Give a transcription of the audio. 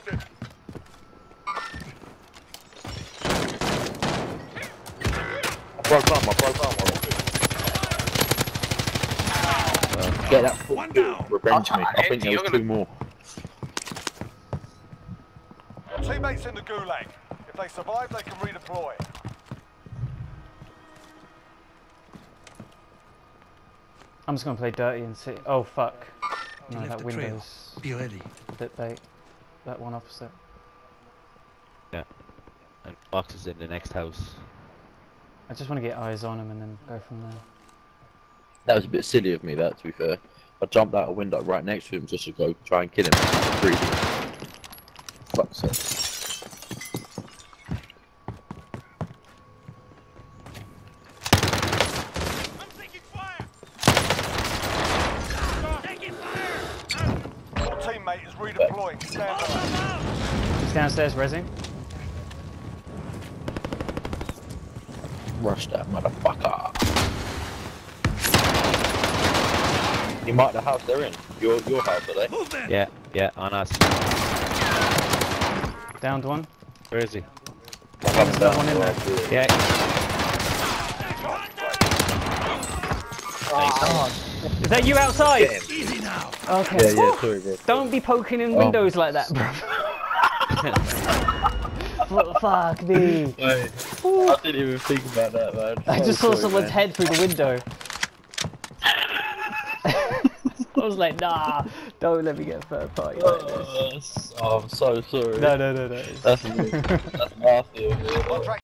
spotted. I broke arm, I broke arm. Uh, get that One down. Revenge me. I think Empty, there was two more. Teammates in the gulag. If they survive, they can redeploy. I'm just gonna play dirty and see. Oh fuck. No, that the trail. window's Be ready. a bit bait. That one opposite. Yeah. And Fox is in the next house. I just want to get eyes on him and then go from there. That was a bit silly of me, that, to be fair. I jumped out a window right next to him just to go try and kill him. Greedy. Fuck's sake. Your teammate is redeploying. Stand by. He's downstairs resing. Rush that motherfucker. You marked the house they're in. Your your house, are they? Yeah, yeah, on us. Downed one. Where is he? There's that one in there. Yeah. Is that you outside? Easy now! Okay. Yeah, yeah, sorry, bro. Don't be poking in Oh. windows like that, bro. Fuck me. Wait, I didn't even think about that, man. I So just saw sorry, someone's man. head through the window. I was like, nah, don't let me get third party like this. Uh, oh, I'm so sorry. No, no, no, no. That's, that's nasty of you. Contract